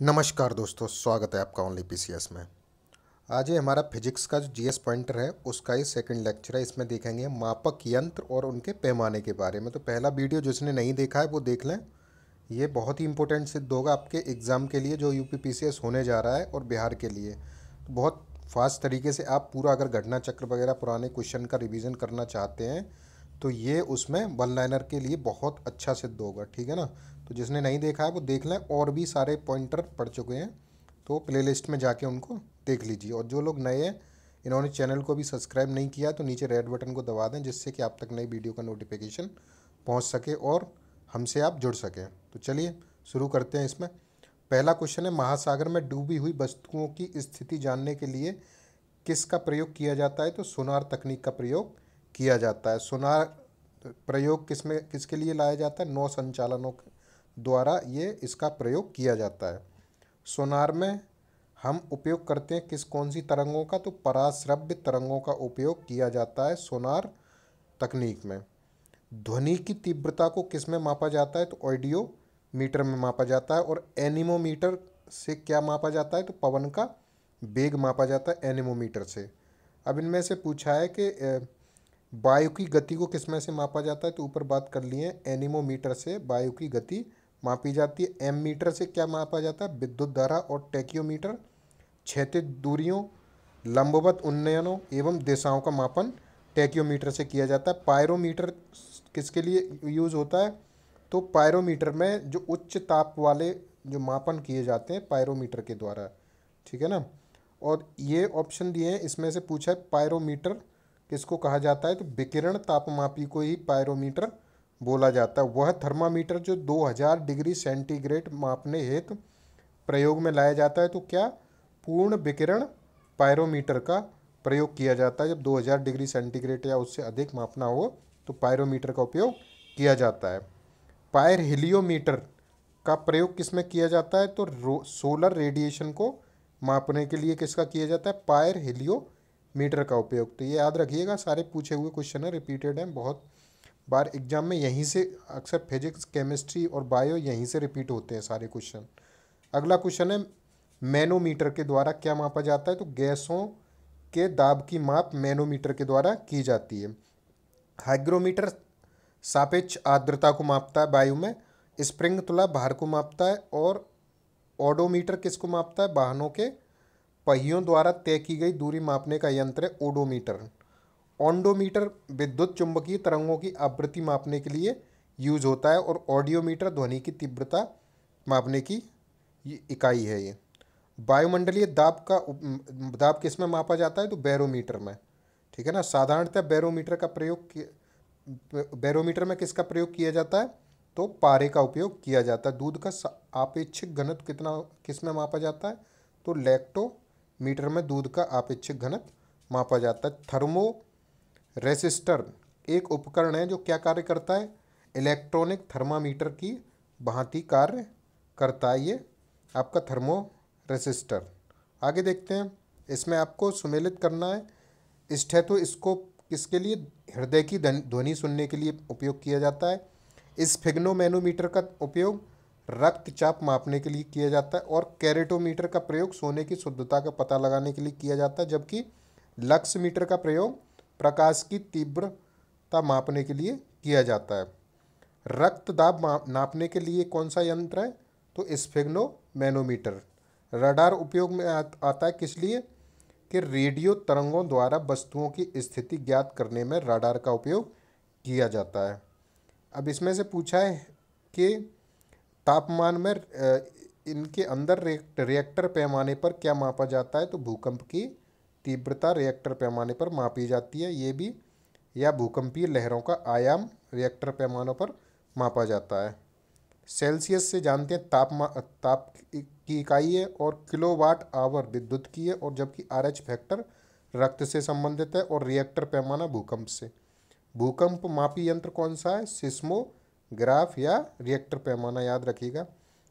नमस्कार दोस्तों, स्वागत है आपका ओनली पीसीएस में। आज ये हमारा फिजिक्स का जो जीएस पॉइंटर है, उसका ही सेकंड लेक्चर है। इसमें देखेंगे मापक यंत्र और उनके पैमाने के बारे में। तो पहला वीडियो जिसने नहीं देखा है, वो देख लें। ये बहुत ही इंपॉर्टेंट सिद्ध होगा आपके एग्ज़ाम के लिए, जो यूपी पीसीएस होने जा रहा है और बिहार के लिए। तो बहुत फास्ट तरीके से आप पूरा अगर घटना चक्र वगैरह, पुराने क्वेश्चन का रिविज़न करना चाहते हैं तो ये उसमें वन लाइनर के लिए बहुत अच्छा सिद्ध होगा, ठीक है ना? तो जिसने नहीं देखा है वो देख लें, और भी सारे पॉइंटर पढ़ चुके हैं तो प्लेलिस्ट में जाके उनको देख लीजिए। और जो लोग नए हैं, इन्होंने चैनल को भी सब्सक्राइब नहीं किया तो नीचे रेड बटन को दबा दें, जिससे कि आप तक नई वीडियो का नोटिफिकेशन पहुँच सके और हमसे आप जुड़ सकें। तो चलिए, शुरू करते हैं इसमें। पहला क्वेश्चन है, महासागर में डूबी हुई वस्तुओं की स्थिति जानने के लिए किसका प्रयोग किया जाता है? तो सोनार तकनीक का प्रयोग किया जाता है। सोनार प्रयोग किसमें किसके लिए लाया जाता है? नौ संचालनों के द्वारा ये इसका प्रयोग किया जाता है। सोनार में हम उपयोग करते हैं किस, कौन सी तरंगों का? तो पराश्रव्य तरंगों का उपयोग किया जाता है सोनार तकनीक में। ध्वनि की तीव्रता को किसमें मापा जाता है? तो ऑडियो मीटर में मापा जाता है और एनिमोमीटर से क्या मापा जाता है? तो पवन का वेग मापा जाता है एनिमोमीटर से। अब इनमें से पूछा है कि वायु की गति को किसमें से मापा जाता है? तो ऊपर बात कर लिए एनिमोमीटर से वायु की गति मापी जाती है। एम मीटर से क्या मापा जाता है? विद्युत धारा और टेक्योमीटर, क्षैतिज दूरियों, लंबवत उन्नयनों एवं दिशाओं का मापन टेक्योमीटर से किया जाता है। पायरोमीटर किसके लिए यूज़ होता है? तो पायरोमीटर में जो उच्च ताप वाले जो मापन किए जाते हैं पायरोमीटर के द्वारा, ठीक है ना? और ये ऑप्शन दिए हैं, इसमें से पूछा है, पायरोमीटर किसको कहा जाता है? तो विकिरण तापमापी को ही पायरोमीटर बोला जाता है। वह थर्मामीटर जो 2000 डिग्री सेंटीग्रेड मापने हेतु प्रयोग में लाया जाता है तो क्या पूर्ण विकिरण पायरोमीटर का प्रयोग किया जाता है? जब 2000 डिग्री सेंटीग्रेड या उससे अधिक मापना हो तो पायरोमीटर का उपयोग किया जाता है। पायर हिलियोमीटर का प्रयोग किसमें किया जाता है? तो सोलर रेडिएशन को मापने के लिए किसका किया जाता है? पायर हिलियो मीटर का उपयोग। तो ये याद रखिएगा, सारे पूछे हुए क्वेश्चन है रिपीटेड हैं, बहुत बार एग्ज़ाम में यहीं से अक्सर फिजिक्स केमिस्ट्री और बायो यहीं से रिपीट होते हैं सारे क्वेश्चन अगला क्वेश्चन है, मैनोमीटर के द्वारा क्या मापा जाता है? तो गैसों के दाब की माप मैनोमीटर के द्वारा की जाती है। हाइग्रोमीटर सापेक्ष आर्द्रता को मापता है वायु में, स्प्रिंग तुला भार को मापता है और ओडोमीटर किसको मापता है? वाहनों के पहियों द्वारा तय की गई दूरी मापने का यंत्र है ओडोमीटर ऑन्डोमीटर विद्युत चुंबकीय तरंगों की आवृत्ति मापने के लिए यूज़ होता है और ऑडियोमीटर ध्वनि की तीव्रता मापने की इकाई है ये। वायुमंडलीय दाब का दाब किसमें मापा जाता है? तो बैरोमीटर में। ठीक है ना? साधारणतः बैरोमीटर का प्रयोग बैरोमीटर में किसका प्रयोग किया जाता है? तो पारे का उपयोग किया जाता है। दूध का आपेक्षिक घनत्व कितना, किसमें मापा जाता है? तो लैक्टो मीटर में दूध का आपेक्षिक घनत्व मापा जाता है। थर्मो रेसिस्टर एक उपकरण है जो क्या कार्य करता है? इलेक्ट्रॉनिक थर्मामीटर की भांति कार्य करता है ये आपका थर्मो रेसिस्टर। आगे देखते हैं। इसमें आपको सुमेलित करना है। स्टेथो इसको किसके लिए? हृदय की ध्वनि सुनने के लिए उपयोग किया जाता है। इस फिग्नोमैनोमीटर का उपयोग रक्तचाप मापने के लिए किया जाता है और कैरेटोमीटर का प्रयोग सोने की शुद्धता का पता लगाने के लिए किया जाता है, जबकि लक्स मीटर का प्रयोग प्रकाश की तीव्रता मापने के लिए किया जाता है। रक्त दाब नापने के लिए कौन सा यंत्र है? तो स्फेग्नो मैनोमीटर रडार उपयोग में आता है किस लिए? कि रेडियो तरंगों द्वारा वस्तुओं की स्थिति ज्ञात करने में रडार का उपयोग किया जाता है। अब इसमें से पूछा है कि तापमान में इनके अंदर रिएक्टर पैमाने पर क्या मापा जाता है? तो भूकंप की तीव्रता रिएक्टर पैमाने पर मापी जाती है। ये भी, या भूकंपीय लहरों का आयाम रिएक्टर पैमानों पर मापा जाता है। सेल्सियस से जानते हैं, तापमा, ताप की इकाई है और किलोवाट आवर विद्युत की है और जबकि आर एच फैक्टर रक्त से संबंधित है और रिएक्टर पैमाना भूकंप से। भूकंप मापी यंत्र कौन सा है? सिस्मो ग्राफ या रिएक्टर पैमाना याद रखिएगा।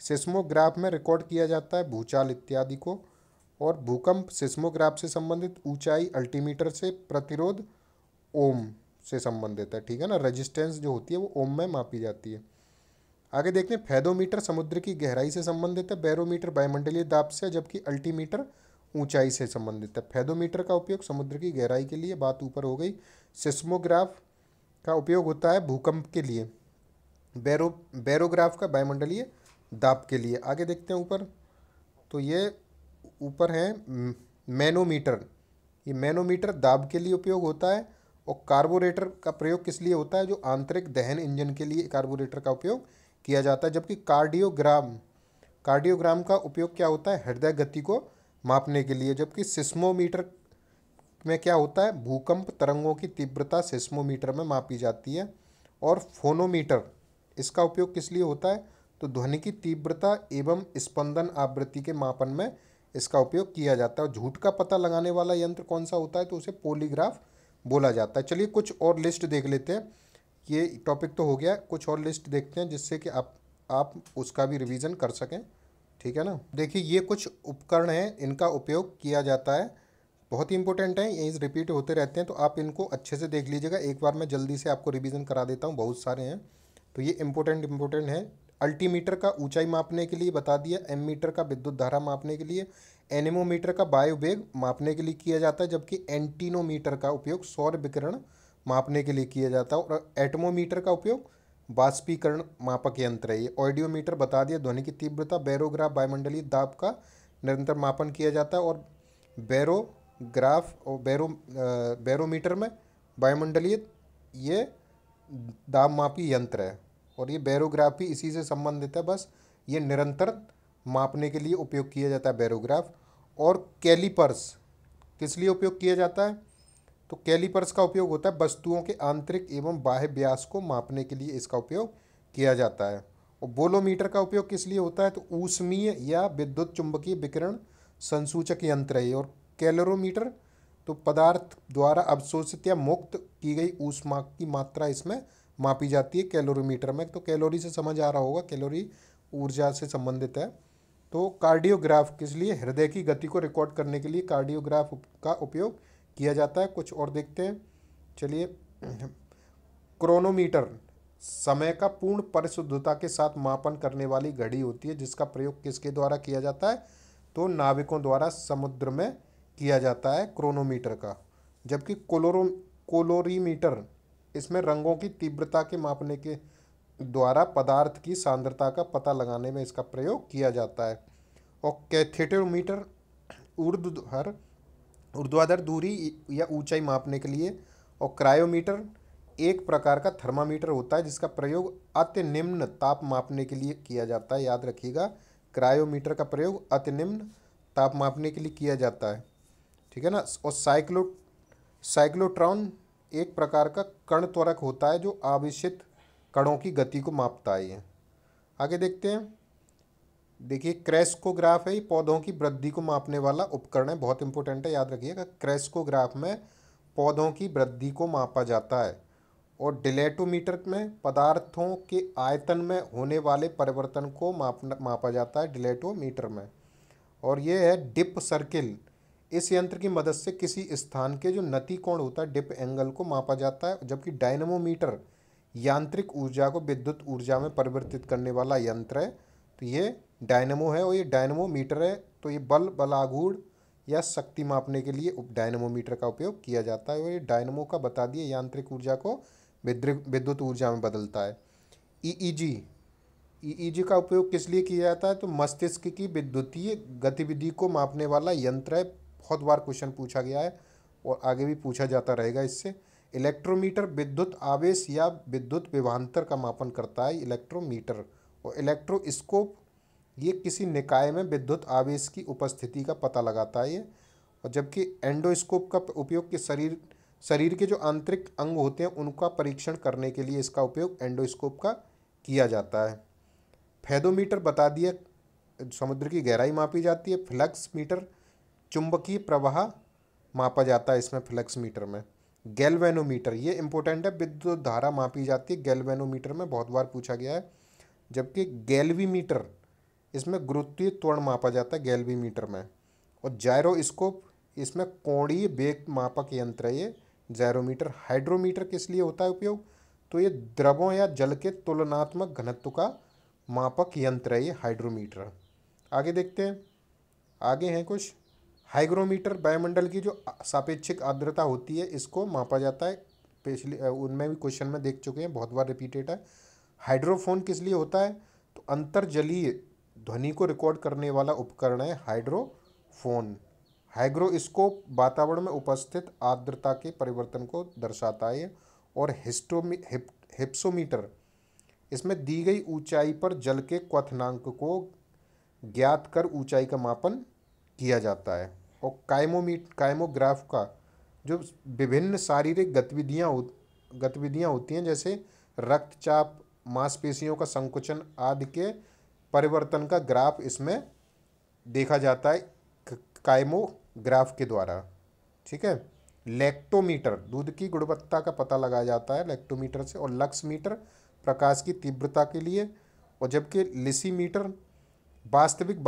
सिस्मोग्राफ में रिकॉर्ड किया जाता है भूचाल इत्यादि को और भूकंप सिस्मोग्राफ से संबंधित ऊंचाई अल्टीमीटर से प्रतिरोध ओम से संबंधित है, ठीक है ना? रेजिस्टेंस जो होती है वो ओम में मापी जाती है। आगे देखते हैं, फैदोमीटर समुद्र की गहराई से संबंधित है, बैरोमीटर वायुमंडलीय दाब से, जबकि अल्टीमीटर ऊंचाई से संबंधित है। फैदोमीटर का उपयोग समुद्र की गहराई के लिए, बात ऊपर हो गई। सिस्मोग्राफ का उपयोग होता है भूकंप के लिए। बैरो, बैरोग्राफ का वायुमंडलीय दाब के लिए। आगे देखते हैं ऊपर। तो ये ऊपर है मैनोमीटर। ये मैनोमीटर दाब के लिए उपयोग होता है और कार्बोरेटर का प्रयोग किस लिए होता है? जो आंतरिक दहन इंजन के लिए कार्बोरेटर का उपयोग किया जाता है। जबकि कार्डियोग्राम कार्डियोग्राम का उपयोग क्या होता है? हृदय गति को मापने के लिए। जबकि सिस्मोमीटर में क्या होता है? भूकंप तरंगों की तीव्रता सिस्मोमीटर में मापी जाती है। और फोनोमीटर इसका उपयोग किस लिए होता है? तो ध्वनि की तीव्रता एवं स्पंदन आवृत्ति के मापन में इसका उपयोग किया जाता है। और झूठ का पता लगाने वाला यंत्र कौन सा होता है? तो उसे पोलीग्राफ बोला जाता है। चलिए कुछ और लिस्ट देख लेते हैं। ये टॉपिक तो हो गया। कुछ और लिस्ट देखते हैं जिससे कि आप आप उसका भी रिवीजन कर सकें। ठीक है ना? देखिए, ये कुछ उपकरण हैं। इनका उपयोग किया जाता है। बहुत ही इंपॉर्टेंट है। यही रिपीट होते रहते हैं। तो आप इनको अच्छे से देख लीजिएगा। एक बार मैं जल्दी से आपको रिवीजन करा देता हूँ। बहुत सारे हैं। तो ये इम्पोर्टेंट इम्पोर्टेंट है। अल्टीमीटर का ऊंचाई मापने के लिए बता दिया एम मीटर का विद्युत धारा मापने के लिए। एनेमोमीटर का वायु वेग मापने के लिए किया जाता है, जबकि एंटीनोमीटर का उपयोग सौर विकिरण मापने के लिए किया जाता है। और एटमोमीटर का उपयोग बाष्पीकरण मापक यंत्र है। ये ऑडियोमीटर बता दिया, ध्वनि की तीव्रता बैरोग्राफ वायुमंडलीय दाब का निरंतर मापन किया जाता है। और बैरोग्राफ और बैरो बैरोमीटर में वायुमंडलीय, ये दाब मापी यंत्र है और ये बैरोग्राफी इसी से संबंधित है, बस ये निरंतर मापने के लिए उपयोग किया जाता है बैरोग्राफ। और कैलीपर्स किस लिए उपयोग किया जाता है? तो कैलीपर्स का उपयोग होता है वस्तुओं के आंतरिक एवं बाह्य व्यास को मापने के लिए इसका उपयोग किया जाता है। और बोलोमीटर का उपयोग किस लिए होता है? तो ऊष्मीय या विद्युत चुंबकीय विकिरण संसूचक यंत्र है और कैलोरोमीटर तो पदार्थ द्वारा अवशोषित या मुक्त की गई ऊष्मा की मात्रा इसमें मापी जाती है कैलोरीमीटर में। तो कैलोरी से समझ आ रहा होगा, कैलोरी ऊर्जा से संबंधित है। तो कार्डियोग्राफ किस लिए? हृदय की गति को रिकॉर्ड करने के लिए कार्डियोग्राफ का उपयोग किया जाता है। कुछ और देखते हैं। चलिए, क्रोनोमीटर, समय का पूर्ण परिशुद्धता के साथ मापन करने वाली घड़ी होती है, जिसका प्रयोग किसके द्वारा किया जाता है? तो नाविकों द्वारा समुद्र में किया जाता है क्रोनोमीटर का, जबकि कोलोरो, कोलोरीमीटर इसमें रंगों की तीव्रता के मापने के द्वारा पदार्थ की सांद्रता का पता लगाने में इसका प्रयोग किया जाता है। और कैथेटोमीटर ऊर्ध्वर ऊर्ध्वाधर दूरी या ऊंचाई मापने के लिए और क्रायोमीटर एक प्रकार का थर्मामीटर होता है, जिसका प्रयोग अति निम्न ताप मापने के लिए किया जाता है। याद रखिएगा, क्रायोमीटर का प्रयोग अति निम्न ताप मापने के लिए किया जाता है। ठीक है ना? और साइक्लो साइक्लोट्रॉन एक प्रकार का कण त्वरक होता है जो आवेशित कणों की गति को मापता है। आगे देखते हैं। देखिए क्रेस्कोग्राफ है, ये पौधों की वृद्धि को मापने वाला उपकरण है, बहुत इंपॉर्टेंट है, याद रखिएगा। क्रेस्कोग्राफ में पौधों की वृद्धि को मापा जाता है और डिलेटोमीटर में पदार्थों के आयतन में होने वाले परिवर्तन को मापना, मापा जाता है डिलेटोमीटर में। और ये है डिप सर्किल इस यंत्र की मदद से किसी स्थान के जो नति कोण होता है, डिप एंगल को मापा जाता है, जबकि डायनमोमीटर यांत्रिक ऊर्जा को विद्युत ऊर्जा में परिवर्तित करने वाला यंत्र है। तो ये डायनमो है और ये डायनमोमीटर है तो ये बल, बलागूढ़ या शक्ति मापने के लिए डायनमोमीटर का उपयोग किया जाता है और ये डायनमो का बता दिए यांत्रिक ऊर्जा को विद्युत ऊर्जा में बदलता है। ईईजी ईईजी का उपयोग किस लिए किया जाता है? तो मस्तिष्क की विद्युतीय गतिविधि को मापने वाला यंत्र है बहुत बार क्वेश्चन पूछा गया है और आगे भी पूछा जाता रहेगा इससे। इलेक्ट्रोमीटर विद्युत आवेश या विद्युत विभांतर का मापन करता है इलेक्ट्रोमीटर और इलेक्ट्रोस्कोप, ये किसी निकाय में विद्युत आवेश की उपस्थिति का पता लगाता है। ये और जबकि एंडोस्कोप का उपयोग के शरीर शरीर के जो आंतरिक अंग होते हैं, उनका परीक्षण करने के लिए इसका उपयोग एंडोस्कोप का किया जाता है। फैदोमीटर बता दिया, समुद्र की गहराई मापी जाती है, फ्लक्स मीटर चुंबकीय प्रवाह मापा जाता है इसमें फ्लक्स मीटर में। गैल्वेनोमीटर, ये इंपॉर्टेंट है, विद्युत धारा मापी जाती है, गैल्वेनोमीटर में बहुत बार पूछा गया है। जबकि गैल्वीमीटर, इसमें गुरुत्वीय त्वरण मापा जाता है गैल्वीमीटर में। और जायरोस्कोप, इसमें कोणीय बेग मापक यंत्र है ये। जैरोमीटर हाइड्रोमीटर किस लिए होता है उपयोग? तो ये द्रवों या जल के तुलनात्मक घनत्व का मापक यंत्र है ये हाइड्रोमीटर। आगे देखते हैं। आगे हैं कुछ। हाइग्रोमीटर वायुमंडल की जो सापेक्षिक आर्द्रता होती है इसको मापा जाता है। पिछले उनमें भी क्वेश्चन में देख चुके हैं बहुत बार रिपीटेड है। हाइड्रोफोन किस लिए होता है? तो अंतर्जलीय ध्वनि को रिकॉर्ड करने वाला उपकरण है हाइड्रोफोन। हाइग्रोस्कोप वातावरण में उपस्थित आर्द्रता के परिवर्तन को दर्शाता है और हिस्टोमी हिप, हिप्सोमीटर इसमें दी गई ऊंचाई पर जल के क्वथनांक को ज्ञात कर ऊंचाई का मापन किया जाता है। और कायमोमीट कायमोग्राफ का जो विभिन्न शारीरिक गतिविधियाँ हो गतिविधियाँ होती हैं, जैसे रक्तचाप, मांसपेशियों का संकुचन आदि के परिवर्तन का ग्राफ इसमें देखा जाता है कायमोग्राफ के द्वारा। ठीक है? लैक्टोमीटर, दूध की गुणवत्ता का पता लगाया जाता है लैक्टोमीटर से, और लक्स मीटर प्रकाश की तीव्रता के लिए, और जबकि लिसीमीटर वास्तविक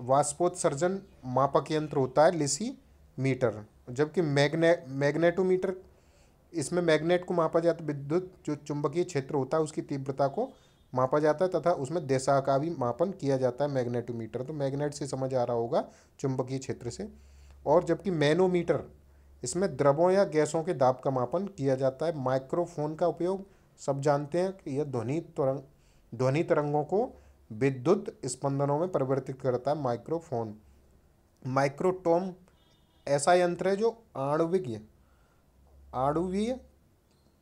वाष्पोत्सर्जन मापक यंत्र होता है लिसी मीटर, जबकि मैग्ने, मैग्नेटोमीटर, इसमें मैग्नेट को मापा जाता है, विद्युत जो चुंबकीय क्षेत्र होता है, उसकी तीव्रता को मापा जाता है, तथा उसमें दिशा का भी मापन किया जाता है मैग्नेटोमीटर। तो मैग्नेट से समझ आ रहा होगा चुंबकीय क्षेत्र से। और जबकि मैनोमीटर, इसमें द्रवों या गैसों के दाब का मापन किया जाता है। माइक्रोफोन का उपयोग, सब जानते हैं कि यह ध्वनि तरंग, ध्वनि तरंगों को विद्युत स्पंदनों में परिवर्तित करता है माइक्रोफोन। माइक्रोटोम ऐसा यंत्र है जो आणविक आणुवीय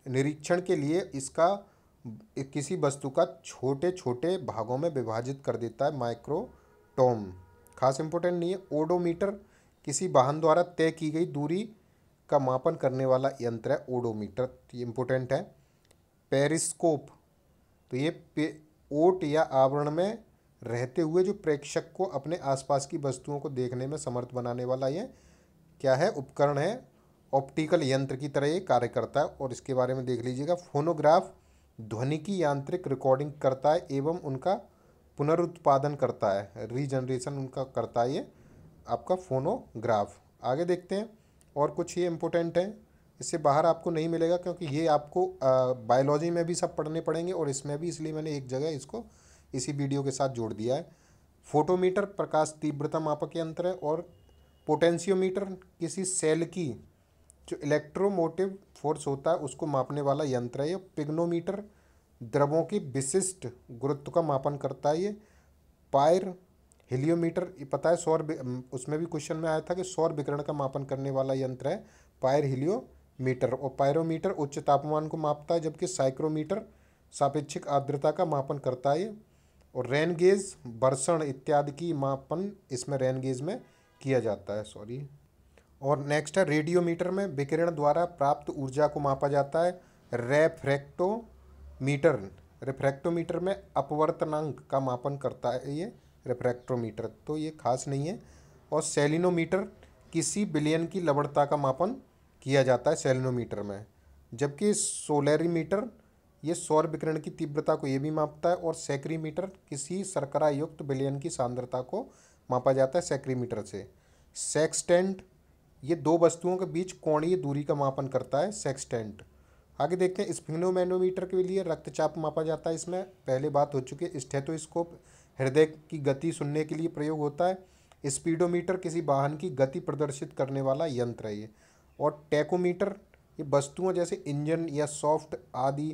निरीक्षण के लिए इसका, किसी वस्तु का छोटे छोटे भागों में विभाजित कर देता है माइक्रोटोम। खास इंपोर्टेंट नहीं है, ओडोमीटर किसी वाहन द्वारा तय की गई दूरी का मापन करने वाला यंत्र है, ओडोमीटर। ये इम्पोर्टेंट है। पेरिस्कोप तो ये पे ओट या आवरण में रहते हुए जो प्रेक्षक को अपने आसपास की वस्तुओं को देखने में समर्थ बनाने वाला ये क्या है? उपकरण है। ऑप्टिकल यंत्र की तरह ये कार्य करता है। और इसके बारे में देख लीजिएगा। फोनोग्राफ ध्वनि की यांत्रिक रिकॉर्डिंग करता है एवं उनका पुनरुत्पादन करता है। रीजनरेशन उनका करता है ये आपका फोनोग्राफ। आगे देखते हैं। और कुछ ये इम्पोर्टेंट है। इससे बाहर आपको नहीं मिलेगा क्योंकि ये आपको बायोलॉजी में भी सब पढ़ने पड़ेंगे और इसमें भी इसलिए मैंने एक जगह इसको, इसी वीडियो के साथ जोड़ दिया है। फोटोमीटर प्रकाश तीव्रता मापक यंत्र है और पोटेंशियोमीटर किसी सेल की जो इलेक्ट्रोमोटिव फोर्स होता है, उसको मापने वाला यंत्र है। ये पिग्नोमीटर द्रवों की विशिष्ट गुरुत्व का मापन करता है। ये पायर हिलियोमीटर पता है सौर उसमें भी क्वेश्चन में आया था कि सौर विकरण का मापन करने वाला यंत्र है। पायर हिलियोमीटर और पायरोमीटर उच्च तापमान को मापता है, जबकि साइक्रोमीटर सापेक्षिक आर्द्रता का मापन करता है। और रेन गेज, बर्षण इत्यादि की मापन इसमें रेन गेज में किया जाता है, सॉरी। और नेक्स्ट है, रेडियोमीटर में विकिरण द्वारा प्राप्त ऊर्जा को मापा जाता है। रेफ्रैक्टोमीटर, रिफ्रैक्टोमीटर में अपवर्तनांक का मापन करता है ये, रिफ्रैक्टोमीटर। तो ये खास नहीं है। और सेलिनोमीटर, किसी बिलियन की लवणता का मापन किया जाता है सेलिनोमीटर में। जबकि सोलरीमीटर, ये सौर विकिरण की तीव्रता को ये भी मापता है और सेक्रीमीटर किसी शर्करा युक्त बिलियन की सांद्रता को मापा जाता है सेक्रीमीटर से। सेक्सटेंट, ये दो वस्तुओं के बीच कोणीय दूरी का मापन करता है सेक्सटेंट। आगे देखते हैं स्पिग्नोमैनोमीटर के लिए रक्तचाप मापा जाता है इसमें। पहले बात हो चुकी है, स्टेथोस्कोप, हृदय की गति सुनने के लिए प्रयोग होता है। स्पीडोमीटर किसी वाहन की गति प्रदर्शित करने वाला यंत्र है ये। और टैकोमीटर, ये वस्तुओं जैसे इंजन या सॉफ्ट आदि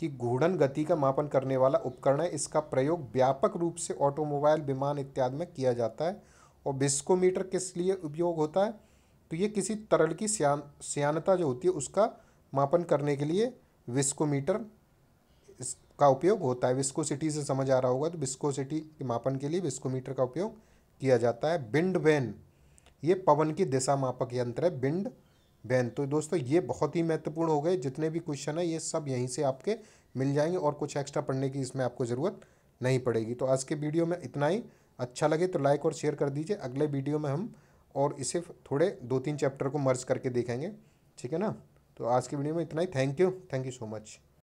की घूर्णन गति का मापन करने वाला उपकरण है। इसका प्रयोग व्यापक रूप से ऑटोमोबाइल, विमान इत्यादि में किया जाता है और बिस्कोमीटर किस लिए उपयोग होता है? तो ये किसी तरल की सियान, सियानता जो होती है उसका मापन करने के लिए विस्कोमीटर का उपयोग होता है। विस्कोसिटी से समझ आ रहा होगा तो विस्कोसिटी के मापन के लिए विस्कोमीटर का उपयोग किया जाता है। बिंड वैन ये पवन की दिशा मापक यंत्र है। बिंड वैन तो दोस्तों ये बहुत ही महत्वपूर्ण हो गए। जितने भी क्वेश्चन है, ये सब यहीं से आपके मिल जाएँगे और कुछ एक्स्ट्रा पढ़ने की इसमें आपको ज़रूरत नहीं पड़ेगी। तो आज के वीडियो में इतना ही। अच्छा लगे तो लाइक और शेयर कर दीजिए। अगले वीडियो में हम और इसे थोड़े दो तीन चैप्टर को मर्ज करके देखेंगे। ठीक है ना? तो आज के वीडियो में इतना ही। Thank you thank you so much